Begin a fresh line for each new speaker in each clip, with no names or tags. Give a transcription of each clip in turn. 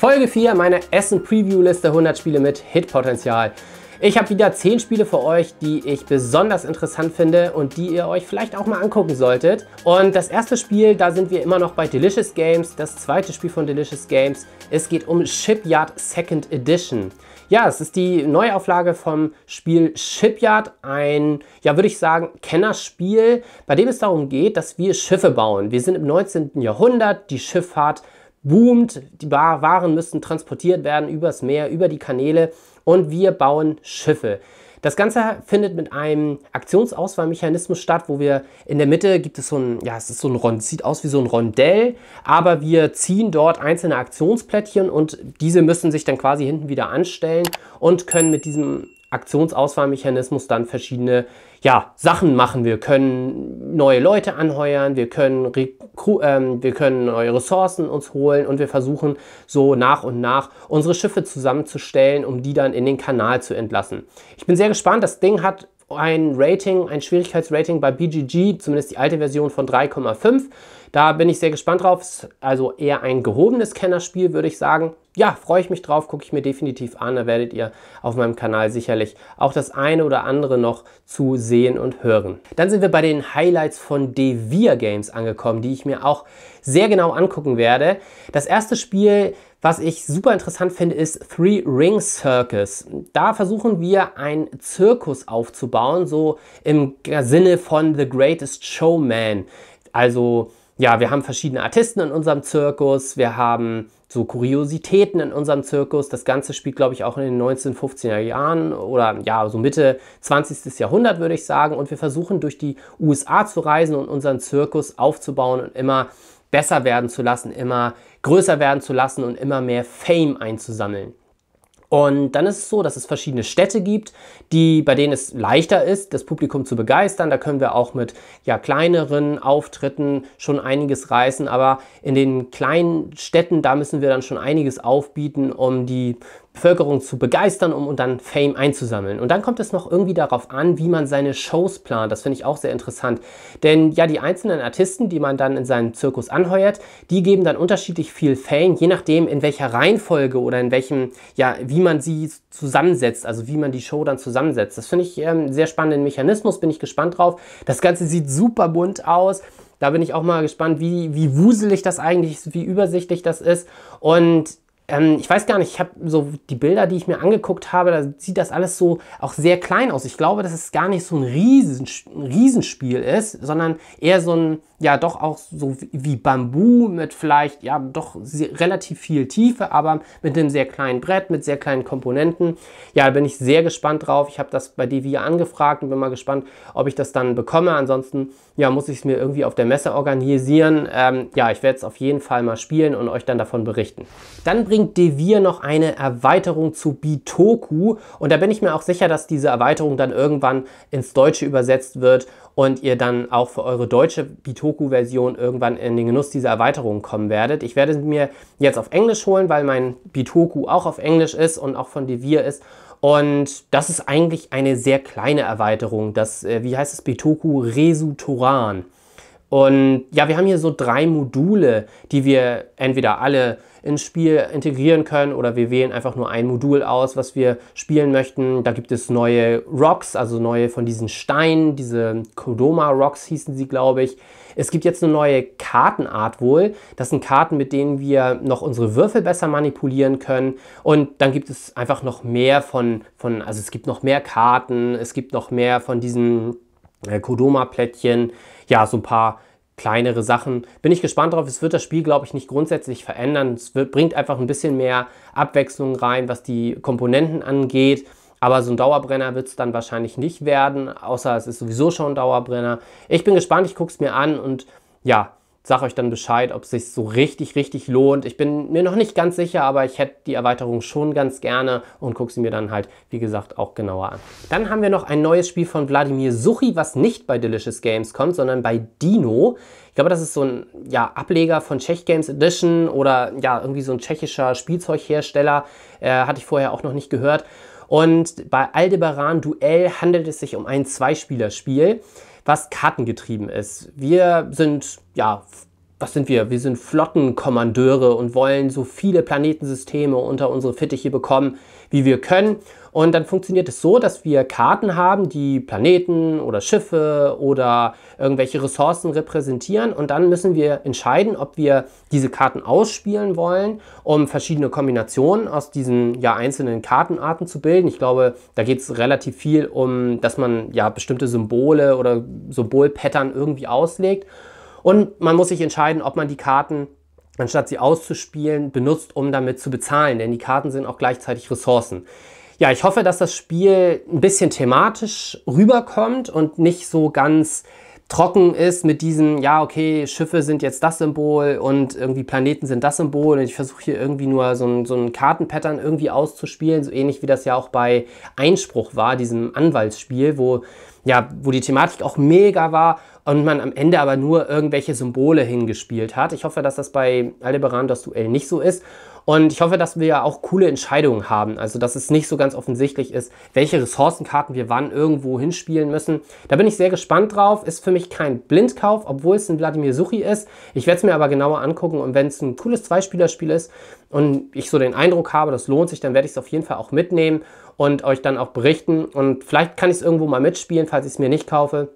Folge 4 meiner Essen-Preview-Liste 100 Spiele mit Hitpotenzial. Ich habe wieder 10 Spiele für euch, die ich besonders interessant finde und die ihr euch vielleicht auch mal angucken solltet. Und das erste Spiel, da sind wir immer noch bei Delicious Games. Das zweite Spiel von Delicious Games, es geht um Shipyard Second Edition. Ja, es ist die Neuauflage vom Spiel Shipyard, ein, ja würde ich sagen, Kennerspiel, bei dem es darum geht, dass wir Schiffe bauen. Wir sind im 19. Jahrhundert, die Schifffahrt boomt, die Waren müssen transportiert werden übers Meer, über die Kanäle und wir bauen Schiffe. Das Ganze findet mit einem Aktionsauswahlmechanismus statt, wo wir in der Mitte gibt es so ein, ja, es ist so ein Rond, sieht aus wie so ein Rondell, aber wir ziehen dort einzelne Aktionsplättchen und diese müssen sich dann quasi hinten wieder anstellen und können mit diesem Aktionsauswahlmechanismus dann verschiedene ja, Sachen machen. Wir können neue Leute anheuern, wir können, ähm, wir können neue Ressourcen uns holen und wir versuchen so nach und nach unsere Schiffe zusammenzustellen, um die dann in den Kanal zu entlassen. Ich bin sehr gespannt. Das Ding hat ein Rating, ein Schwierigkeitsrating bei BGG, zumindest die alte Version von 3,5. Da bin ich sehr gespannt drauf. Also eher ein gehobenes Kennerspiel, würde ich sagen. Ja, freue ich mich drauf, gucke ich mir definitiv an. Da werdet ihr auf meinem Kanal sicherlich auch das eine oder andere noch zu sehen und hören. Dann sind wir bei den Highlights von Devir Games angekommen, die ich mir auch sehr genau angucken werde. Das erste Spiel, was ich super interessant finde, ist Three Ring Circus. Da versuchen wir einen Zirkus aufzubauen, so im Sinne von The Greatest Showman. Also ja, wir haben verschiedene Artisten in unserem Zirkus, wir haben so Kuriositäten in unserem Zirkus. Das Ganze spielt, glaube ich, auch in den 1950er Jahren oder ja, so Mitte 20. Jahrhundert, würde ich sagen. Und wir versuchen durch die USA zu reisen und unseren Zirkus aufzubauen und immer besser werden zu lassen, immer größer werden zu lassen und immer mehr Fame einzusammeln. Und dann ist es so, dass es verschiedene Städte gibt, die, bei denen es leichter ist, das Publikum zu begeistern. Da können wir auch mit ja, kleineren Auftritten schon einiges reißen. Aber in den kleinen Städten, da müssen wir dann schon einiges aufbieten, um die Bevölkerung zu begeistern, um dann Fame einzusammeln. Und dann kommt es noch irgendwie darauf an, wie man seine Shows plant. Das finde ich auch sehr interessant. Denn ja, die einzelnen Artisten, die man dann in seinen Zirkus anheuert, die geben dann unterschiedlich viel Fame, je nachdem, in welcher Reihenfolge oder in welchem, ja, wie man sie zusammensetzt, also wie man die Show dann zusammensetzt. Das finde ich ähm, sehr spannenden Mechanismus, bin ich gespannt drauf. Das Ganze sieht super bunt aus. Da bin ich auch mal gespannt, wie, wie wuselig das eigentlich ist, wie übersichtlich das ist. Und ähm, ich weiß gar nicht, ich habe so die Bilder, die ich mir angeguckt habe, da sieht das alles so auch sehr klein aus. Ich glaube, dass es gar nicht so ein, Riesen, ein Riesenspiel ist, sondern eher so ein, ja, doch auch so wie Bambu mit vielleicht, ja, doch sehr, relativ viel Tiefe, aber mit einem sehr kleinen Brett, mit sehr kleinen Komponenten. Ja, da bin ich sehr gespannt drauf. Ich habe das bei Devia angefragt und bin mal gespannt, ob ich das dann bekomme. Ansonsten, ja, muss ich es mir irgendwie auf der Messe organisieren. Ähm, ja, ich werde es auf jeden Fall mal spielen und euch dann davon berichten. Dann bringt bringt Devir noch eine Erweiterung zu Bitoku und da bin ich mir auch sicher, dass diese Erweiterung dann irgendwann ins Deutsche übersetzt wird und ihr dann auch für eure deutsche Bitoku-Version irgendwann in den Genuss dieser Erweiterung kommen werdet. Ich werde mir jetzt auf Englisch holen, weil mein Bitoku auch auf Englisch ist und auch von Devir ist. Und das ist eigentlich eine sehr kleine Erweiterung. Das, äh, wie heißt es, Bitoku Resutoran. Und ja, wir haben hier so drei Module, die wir entweder alle ins Spiel integrieren können oder wir wählen einfach nur ein Modul aus, was wir spielen möchten. Da gibt es neue Rocks, also neue von diesen Steinen, diese Kodoma Rocks hießen sie, glaube ich. Es gibt jetzt eine neue Kartenart wohl. Das sind Karten, mit denen wir noch unsere Würfel besser manipulieren können. Und dann gibt es einfach noch mehr von, von also es gibt noch mehr Karten, es gibt noch mehr von diesen äh, Kodoma-Plättchen. Ja, so ein paar kleinere Sachen. Bin ich gespannt drauf. Es wird das Spiel, glaube ich, nicht grundsätzlich verändern. Es wird, bringt einfach ein bisschen mehr Abwechslung rein, was die Komponenten angeht. Aber so ein Dauerbrenner wird es dann wahrscheinlich nicht werden, außer es ist sowieso schon ein Dauerbrenner. Ich bin gespannt, ich gucke es mir an und ja, sage euch dann Bescheid, ob es sich so richtig, richtig lohnt. Ich bin mir noch nicht ganz sicher, aber ich hätte die Erweiterung schon ganz gerne und gucke sie mir dann halt, wie gesagt, auch genauer an. Dann haben wir noch ein neues Spiel von Wladimir Suchi, was nicht bei Delicious Games kommt, sondern bei Dino. Ich glaube, das ist so ein ja, Ableger von Czech Games Edition oder ja, irgendwie so ein tschechischer Spielzeughersteller. Äh, hatte ich vorher auch noch nicht gehört. Und bei Aldebaran Duell handelt es sich um ein Zweispielerspiel was kartengetrieben ist. Wir sind ja was sind wir? Wir sind Flottenkommandeure und wollen so viele Planetensysteme unter unsere Fittiche bekommen, wie wir können. Und dann funktioniert es so, dass wir Karten haben, die Planeten oder Schiffe oder irgendwelche Ressourcen repräsentieren. Und dann müssen wir entscheiden, ob wir diese Karten ausspielen wollen, um verschiedene Kombinationen aus diesen ja, einzelnen Kartenarten zu bilden. Ich glaube, da geht es relativ viel um, dass man ja bestimmte Symbole oder Symbolpattern irgendwie auslegt. Und man muss sich entscheiden, ob man die Karten, anstatt sie auszuspielen, benutzt, um damit zu bezahlen. Denn die Karten sind auch gleichzeitig Ressourcen. Ja, ich hoffe, dass das Spiel ein bisschen thematisch rüberkommt und nicht so ganz trocken ist mit diesem, ja, okay, Schiffe sind jetzt das Symbol und irgendwie Planeten sind das Symbol und ich versuche hier irgendwie nur so ein, so ein Kartenpattern irgendwie auszuspielen, so ähnlich wie das ja auch bei Einspruch war, diesem Anwaltsspiel, wo, ja, wo die Thematik auch mega war und man am Ende aber nur irgendwelche Symbole hingespielt hat. Ich hoffe, dass das bei Aldebaran das Duell nicht so ist und ich hoffe, dass wir auch coole Entscheidungen haben. Also, dass es nicht so ganz offensichtlich ist, welche Ressourcenkarten wir wann irgendwo hinspielen müssen. Da bin ich sehr gespannt drauf. Ist für mich kein Blindkauf, obwohl es ein Vladimir Suchi ist. Ich werde es mir aber genauer angucken und wenn es ein cooles Zweispielerspiel ist und ich so den Eindruck habe, das lohnt sich, dann werde ich es auf jeden Fall auch mitnehmen und euch dann auch berichten. Und vielleicht kann ich es irgendwo mal mitspielen, falls ich es mir nicht kaufe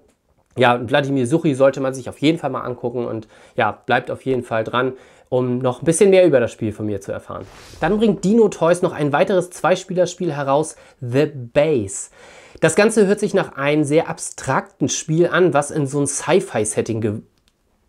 ja, Wladimir Suchi sollte man sich auf jeden Fall mal angucken und ja, bleibt auf jeden Fall dran um noch ein bisschen mehr über das Spiel von mir zu erfahren. Dann bringt Dino Toys noch ein weiteres Zweispielerspiel heraus, The Base. Das Ganze hört sich nach einem sehr abstrakten Spiel an, was in so ein Sci-Fi-Setting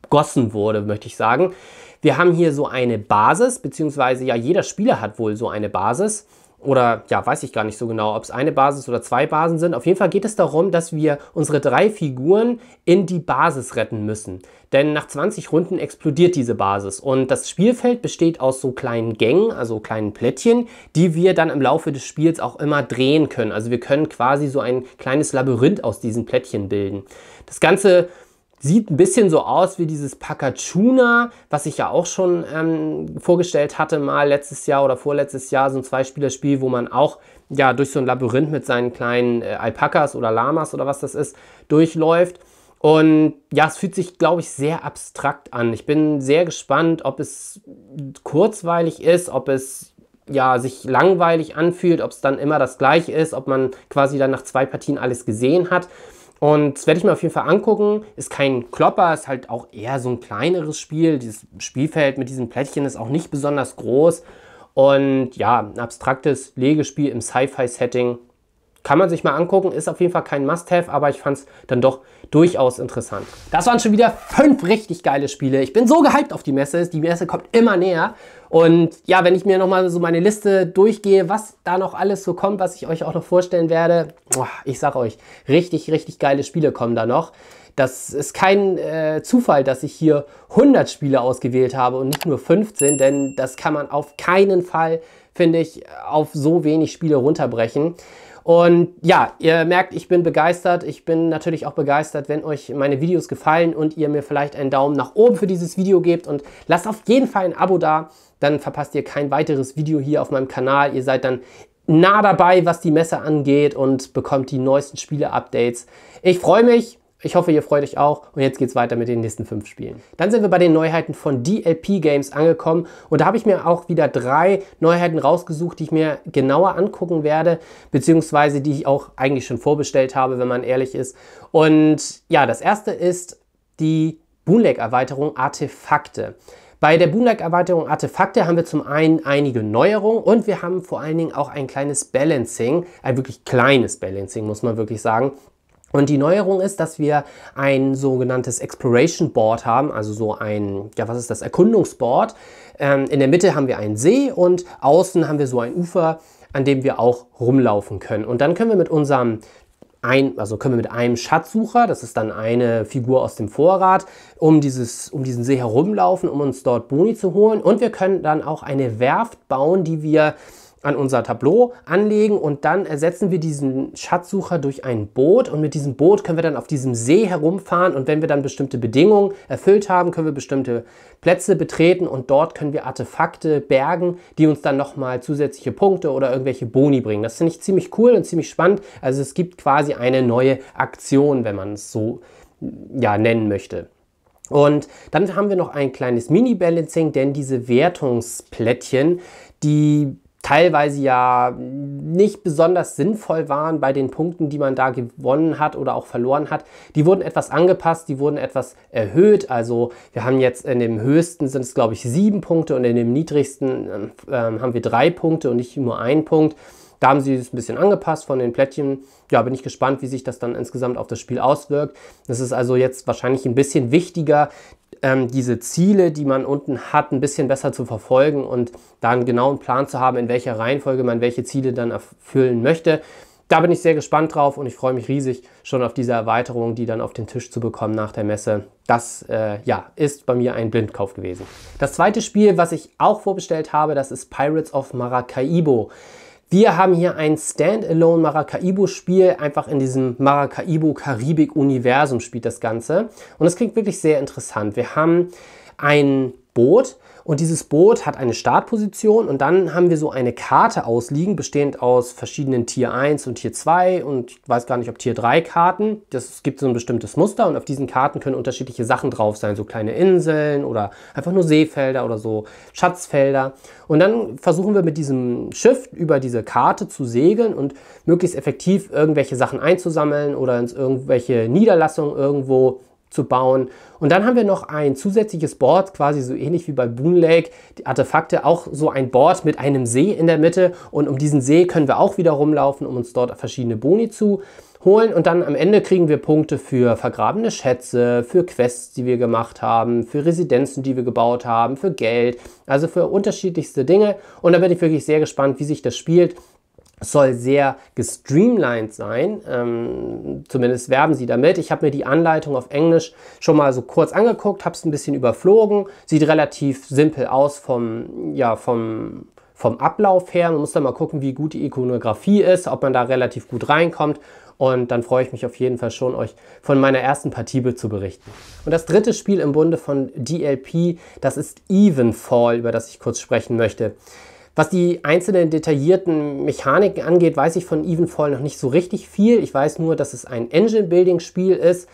gegossen wurde, möchte ich sagen. Wir haben hier so eine Basis, beziehungsweise ja, jeder Spieler hat wohl so eine Basis oder ja, weiß ich gar nicht so genau, ob es eine Basis oder zwei Basen sind. Auf jeden Fall geht es darum, dass wir unsere drei Figuren in die Basis retten müssen. Denn nach 20 Runden explodiert diese Basis und das Spielfeld besteht aus so kleinen Gängen, also kleinen Plättchen, die wir dann im Laufe des Spiels auch immer drehen können. Also wir können quasi so ein kleines Labyrinth aus diesen Plättchen bilden. Das Ganze Sieht ein bisschen so aus wie dieses Pakachuna, was ich ja auch schon ähm, vorgestellt hatte, mal letztes Jahr oder vorletztes Jahr, so ein Zweispielerspiel, wo man auch ja, durch so ein Labyrinth mit seinen kleinen äh, Alpakas oder Lamas oder was das ist, durchläuft. Und ja, es fühlt sich, glaube ich, sehr abstrakt an. Ich bin sehr gespannt, ob es kurzweilig ist, ob es ja, sich langweilig anfühlt, ob es dann immer das gleiche ist, ob man quasi dann nach zwei Partien alles gesehen hat. Und das werde ich mir auf jeden Fall angucken. Ist kein Klopper, ist halt auch eher so ein kleineres Spiel. Dieses Spielfeld mit diesen Plättchen ist auch nicht besonders groß. Und ja, ein abstraktes Legespiel im Sci-Fi-Setting kann man sich mal angucken, ist auf jeden Fall kein Must-Have, aber ich fand es dann doch durchaus interessant. Das waren schon wieder fünf richtig geile Spiele. Ich bin so gehypt auf die Messe. Die Messe kommt immer näher. Und ja, wenn ich mir nochmal so meine Liste durchgehe, was da noch alles so kommt, was ich euch auch noch vorstellen werde, ich sag euch, richtig, richtig geile Spiele kommen da noch. Das ist kein äh, Zufall, dass ich hier 100 Spiele ausgewählt habe und nicht nur 15, denn das kann man auf keinen Fall, finde ich, auf so wenig Spiele runterbrechen. Und ja, ihr merkt, ich bin begeistert. Ich bin natürlich auch begeistert, wenn euch meine Videos gefallen und ihr mir vielleicht einen Daumen nach oben für dieses Video gebt. Und lasst auf jeden Fall ein Abo da. Dann verpasst ihr kein weiteres Video hier auf meinem Kanal. Ihr seid dann nah dabei, was die Messe angeht und bekommt die neuesten Spiele-Updates. Ich freue mich. Ich hoffe, ihr freut euch auch. Und jetzt geht es weiter mit den nächsten fünf Spielen. Dann sind wir bei den Neuheiten von DLP Games angekommen. Und da habe ich mir auch wieder drei Neuheiten rausgesucht, die ich mir genauer angucken werde. Beziehungsweise die ich auch eigentlich schon vorbestellt habe, wenn man ehrlich ist. Und ja, das erste ist die Boonlake-Erweiterung Artefakte. Bei der Boonlike-Erweiterung Artefakte haben wir zum einen einige Neuerungen und wir haben vor allen Dingen auch ein kleines Balancing, ein wirklich kleines Balancing, muss man wirklich sagen. Und die Neuerung ist, dass wir ein sogenanntes Exploration Board haben, also so ein, ja, was ist das, Erkundungsboard. Ähm, in der Mitte haben wir einen See und außen haben wir so ein Ufer, an dem wir auch rumlaufen können. Und dann können wir mit unserem ein, also können wir mit einem Schatzsucher, das ist dann eine Figur aus dem Vorrat, um, dieses, um diesen See herumlaufen, um uns dort Boni zu holen. Und wir können dann auch eine Werft bauen, die wir an unser Tableau anlegen und dann ersetzen wir diesen Schatzsucher durch ein Boot und mit diesem Boot können wir dann auf diesem See herumfahren und wenn wir dann bestimmte Bedingungen erfüllt haben, können wir bestimmte Plätze betreten und dort können wir Artefakte bergen, die uns dann nochmal zusätzliche Punkte oder irgendwelche Boni bringen. Das finde ich ziemlich cool und ziemlich spannend. Also es gibt quasi eine neue Aktion, wenn man es so ja, nennen möchte. Und dann haben wir noch ein kleines Mini-Balancing, denn diese Wertungsplättchen, die teilweise ja nicht besonders sinnvoll waren bei den Punkten, die man da gewonnen hat oder auch verloren hat. Die wurden etwas angepasst, die wurden etwas erhöht. Also wir haben jetzt in dem höchsten sind es glaube ich sieben Punkte und in dem niedrigsten äh, haben wir drei Punkte und nicht nur einen Punkt. Da haben sie es ein bisschen angepasst von den Plättchen. Ja, bin ich gespannt, wie sich das dann insgesamt auf das Spiel auswirkt. Es ist also jetzt wahrscheinlich ein bisschen wichtiger, ähm, diese Ziele, die man unten hat, ein bisschen besser zu verfolgen und da einen genauen Plan zu haben, in welcher Reihenfolge man welche Ziele dann erfüllen möchte. Da bin ich sehr gespannt drauf und ich freue mich riesig schon auf diese Erweiterung, die dann auf den Tisch zu bekommen nach der Messe. Das äh, ja, ist bei mir ein Blindkauf gewesen. Das zweite Spiel, was ich auch vorbestellt habe, das ist Pirates of Maracaibo. Wir haben hier ein Standalone Maracaibo-Spiel, einfach in diesem Maracaibo-Karibik-Universum spielt das Ganze. Und es klingt wirklich sehr interessant. Wir haben ein Boot und dieses Boot hat eine Startposition und dann haben wir so eine Karte ausliegen, bestehend aus verschiedenen Tier 1 und Tier 2 und ich weiß gar nicht, ob Tier 3 Karten. Das gibt so ein bestimmtes Muster und auf diesen Karten können unterschiedliche Sachen drauf sein, so kleine Inseln oder einfach nur Seefelder oder so Schatzfelder. Und dann versuchen wir mit diesem Schiff über diese Karte zu segeln und möglichst effektiv irgendwelche Sachen einzusammeln oder ins irgendwelche Niederlassungen irgendwo zu bauen. Und dann haben wir noch ein zusätzliches Board, quasi so ähnlich wie bei Boon Lake, die Artefakte, auch so ein Board mit einem See in der Mitte. Und um diesen See können wir auch wieder rumlaufen, um uns dort verschiedene Boni zu holen. Und dann am Ende kriegen wir Punkte für vergrabene Schätze, für Quests, die wir gemacht haben, für Residenzen, die wir gebaut haben, für Geld, also für unterschiedlichste Dinge. Und da bin ich wirklich sehr gespannt, wie sich das spielt. Soll sehr gestreamlined sein, ähm, zumindest werben sie damit. Ich habe mir die Anleitung auf Englisch schon mal so kurz angeguckt, habe es ein bisschen überflogen. Sieht relativ simpel aus vom, ja, vom, vom Ablauf her. Man muss dann mal gucken, wie gut die Ikonografie ist, ob man da relativ gut reinkommt. Und dann freue ich mich auf jeden Fall schon, euch von meiner ersten Partie zu berichten. Und das dritte Spiel im Bunde von DLP, das ist Evenfall, über das ich kurz sprechen möchte. Was die einzelnen detaillierten Mechaniken angeht, weiß ich von Evenfall noch nicht so richtig viel. Ich weiß nur, dass es ein Engine-Building-Spiel ist.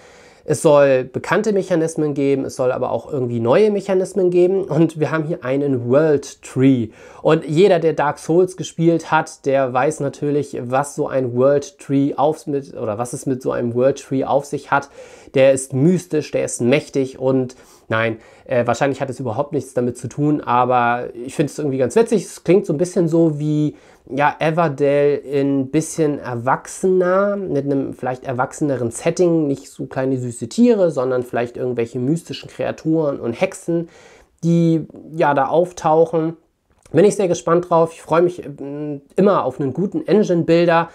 Es soll bekannte Mechanismen geben, es soll aber auch irgendwie neue Mechanismen geben und wir haben hier einen World Tree. Und jeder, der Dark Souls gespielt hat, der weiß natürlich, was so ein World Tree auf mit oder was es mit so einem World Tree auf sich hat. Der ist mystisch, der ist mächtig und Nein, äh, wahrscheinlich hat es überhaupt nichts damit zu tun, aber ich finde es irgendwie ganz witzig. Es klingt so ein bisschen so wie ja, Everdell in ein bisschen erwachsener, mit einem vielleicht erwachseneren Setting, nicht so kleine süße Tiere, sondern vielleicht irgendwelche mystischen Kreaturen und Hexen, die ja da auftauchen. Bin ich sehr gespannt drauf. Ich freue mich äh, immer auf einen guten Engine-Builder.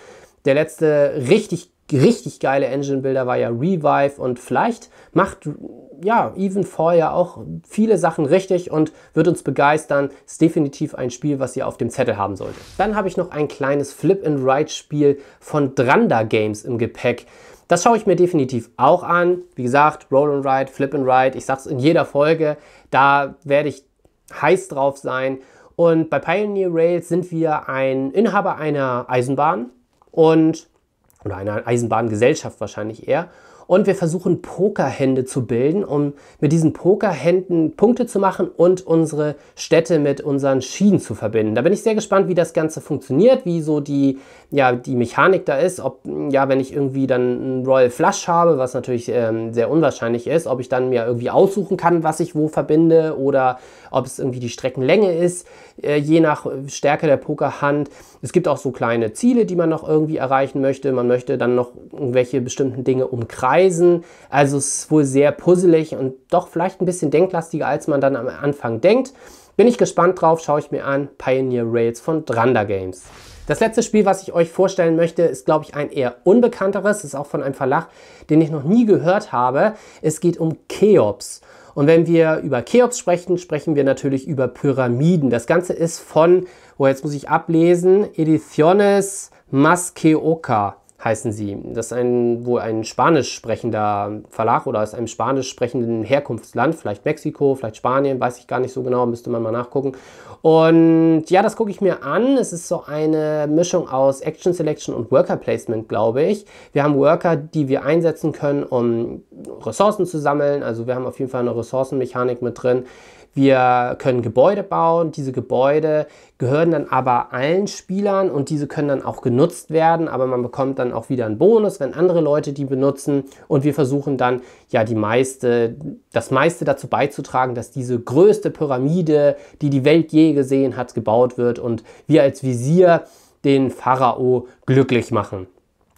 Der letzte richtig richtig geile Engine-Builder war ja Revive und vielleicht macht ja Even vorher auch viele Sachen richtig und wird uns begeistern. Ist definitiv ein Spiel, was ihr auf dem Zettel haben solltet. Dann habe ich noch ein kleines Flip-and-Ride-Spiel von Dranda Games im Gepäck. Das schaue ich mir definitiv auch an. Wie gesagt, Roll and Ride, Flip and Ride, ich sage es in jeder Folge, da werde ich heiß drauf sein. Und bei Pioneer Rails sind wir ein Inhaber einer Eisenbahn und oder einer Eisenbahngesellschaft wahrscheinlich eher und wir versuchen Pokerhände zu bilden, um mit diesen Pokerhänden Punkte zu machen und unsere Städte mit unseren Schienen zu verbinden. Da bin ich sehr gespannt, wie das Ganze funktioniert, wie so die, ja, die Mechanik da ist, ob, ja, wenn ich irgendwie dann einen Royal Flush habe, was natürlich ähm, sehr unwahrscheinlich ist, ob ich dann mir irgendwie aussuchen kann, was ich wo verbinde oder ob es irgendwie die Streckenlänge ist, äh, je nach Stärke der Pokerhand. Es gibt auch so kleine Ziele, die man noch irgendwie erreichen möchte. Man möchte dann noch irgendwelche bestimmten Dinge umkreisen Kreisen. Also es ist wohl sehr puzzelig und doch vielleicht ein bisschen denklastiger, als man dann am Anfang denkt. Bin ich gespannt drauf, schaue ich mir an. Pioneer Rails von Dranda Games. Das letzte Spiel, was ich euch vorstellen möchte, ist, glaube ich, ein eher unbekannteres. ist auch von einem Verlag, den ich noch nie gehört habe. Es geht um Cheops. Und wenn wir über Cheops sprechen, sprechen wir natürlich über Pyramiden. Das Ganze ist von, oh, jetzt muss ich ablesen, Ediciones Maskeoka heißen sie. Das ist ein, wohl ein spanisch sprechender Verlag oder aus einem spanisch sprechenden Herkunftsland, vielleicht Mexiko, vielleicht Spanien, weiß ich gar nicht so genau, müsste man mal nachgucken. Und ja, das gucke ich mir an. Es ist so eine Mischung aus Action Selection und Worker Placement, glaube ich. Wir haben Worker, die wir einsetzen können, um Ressourcen zu sammeln. Also wir haben auf jeden Fall eine Ressourcenmechanik mit drin. Wir können Gebäude bauen. Diese Gebäude gehören dann aber allen Spielern und diese können dann auch genutzt werden, aber man bekommt dann auch wieder einen Bonus, wenn andere Leute die benutzen und wir versuchen dann ja die meiste, das meiste dazu beizutragen, dass diese größte Pyramide, die die Welt je gesehen hat, gebaut wird und wir als Visier den Pharao glücklich machen.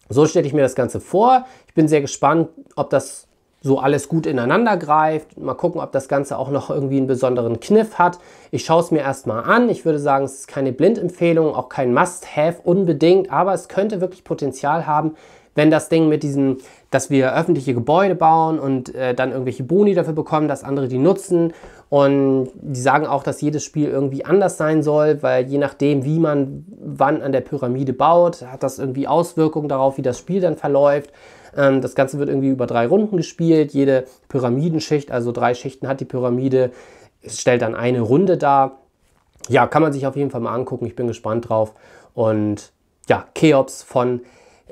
So stelle ich mir das Ganze vor. Ich bin sehr gespannt, ob das so alles gut ineinander greift. Mal gucken, ob das Ganze auch noch irgendwie einen besonderen Kniff hat. Ich schaue es mir erstmal an. Ich würde sagen, es ist keine Blindempfehlung, auch kein Must-Have unbedingt, aber es könnte wirklich Potenzial haben, wenn das Ding mit diesem, dass wir öffentliche Gebäude bauen und äh, dann irgendwelche Boni dafür bekommen, dass andere die nutzen. Und die sagen auch, dass jedes Spiel irgendwie anders sein soll, weil je nachdem, wie man wann an der Pyramide baut, hat das irgendwie Auswirkungen darauf, wie das Spiel dann verläuft. Ähm, das Ganze wird irgendwie über drei Runden gespielt. Jede Pyramidenschicht, also drei Schichten hat die Pyramide, stellt dann eine Runde dar. Ja, kann man sich auf jeden Fall mal angucken. Ich bin gespannt drauf. Und ja, Cheops von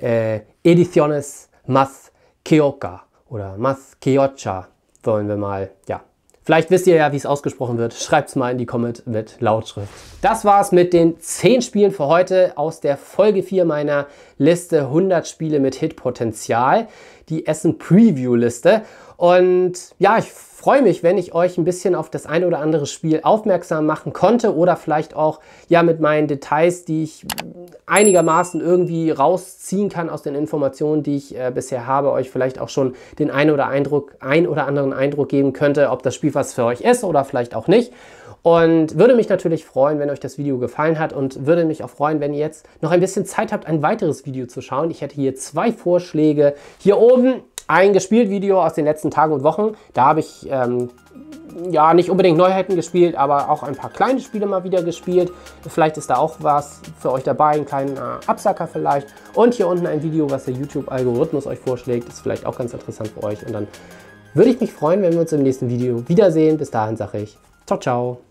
äh, Ediciones Mas Keoka oder Mas Keocha wollen wir mal ja, Vielleicht wisst ihr ja, wie es ausgesprochen wird. Schreibt es mal in die Comment mit Lautschrift. Das war's mit den 10 Spielen für heute aus der Folge 4 meiner Liste 100 Spiele mit Hitpotenzial. Die Essen Preview Liste. Und ja, ich freue mich, wenn ich euch ein bisschen auf das eine oder andere Spiel aufmerksam machen konnte oder vielleicht auch ja mit meinen Details, die ich einigermaßen irgendwie rausziehen kann aus den Informationen, die ich äh, bisher habe, euch vielleicht auch schon den einen oder, Eindruck, ein oder anderen Eindruck geben könnte, ob das Spiel was für euch ist oder vielleicht auch nicht. Und würde mich natürlich freuen, wenn euch das Video gefallen hat und würde mich auch freuen, wenn ihr jetzt noch ein bisschen Zeit habt, ein weiteres Video zu schauen. Ich hätte hier zwei Vorschläge. Hier oben ein gespielt Video aus den letzten Tagen und Wochen. Da habe ich ähm, ja nicht unbedingt Neuheiten gespielt, aber auch ein paar kleine Spiele mal wieder gespielt. Vielleicht ist da auch was für euch dabei, ein kleiner Absacker vielleicht. Und hier unten ein Video, was der YouTube-Algorithmus euch vorschlägt. Ist vielleicht auch ganz interessant für euch. Und dann würde ich mich freuen, wenn wir uns im nächsten Video wiedersehen. Bis dahin sage ich ciao, ciao.